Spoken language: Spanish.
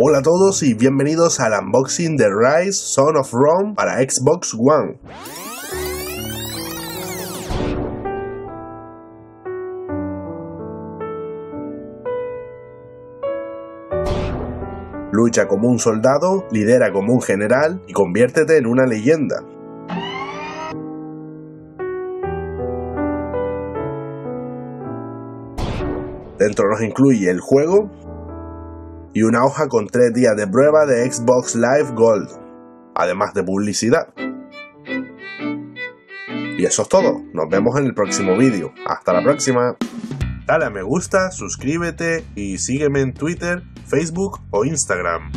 Hola a todos y bienvenidos al unboxing de Rise Son of Rome para Xbox One. Lucha como un soldado, lidera como un general y conviértete en una leyenda. Dentro nos incluye el juego y una hoja con 3 días de prueba de Xbox Live Gold, además de publicidad. Y eso es todo, nos vemos en el próximo vídeo. Hasta la próxima. Dale a me gusta, suscríbete y sígueme en Twitter, Facebook o Instagram.